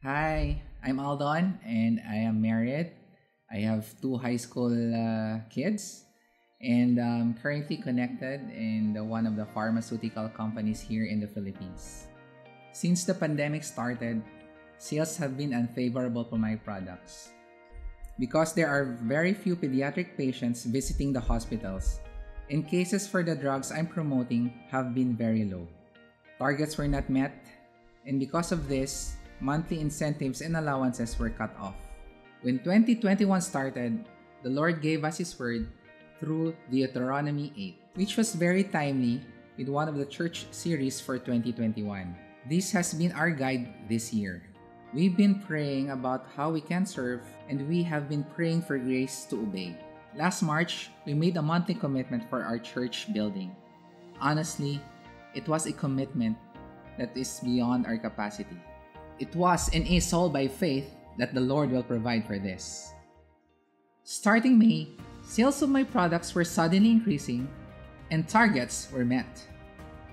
Hi, I'm Aldon and I am married. I have two high school uh, kids and I'm currently connected in the, one of the pharmaceutical companies here in the Philippines. Since the pandemic started, sales have been unfavorable for my products. Because there are very few pediatric patients visiting the hospitals, and cases for the drugs I'm promoting have been very low. Targets were not met, and because of this, monthly incentives and allowances were cut off. When 2021 started, the Lord gave us His word through Deuteronomy 8, which was very timely with one of the church series for 2021. This has been our guide this year. We've been praying about how we can serve, and we have been praying for grace to obey. Last March, we made a monthly commitment for our church building. Honestly, it was a commitment that is beyond our capacity. It was and is all by faith that the Lord will provide for this. Starting May, sales of my products were suddenly increasing and targets were met.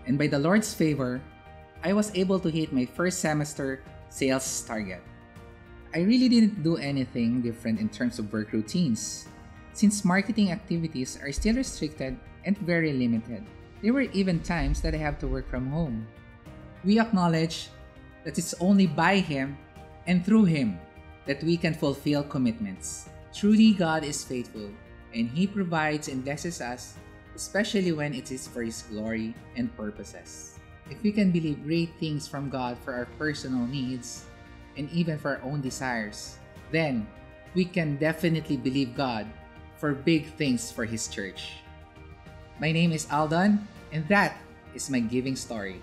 And by the Lord's favor, I was able to hit my first semester sales target. I really didn't do anything different in terms of work routines, since marketing activities are still restricted and very limited. There were even times that I have to work from home. We acknowledge that it's only by Him and through Him that we can fulfill commitments. Truly, God is faithful, and He provides and blesses us, especially when it is for His glory and purposes. If we can believe great things from God for our personal needs and even for our own desires, then we can definitely believe God for big things for His church. My name is Aldon, and that is my giving story.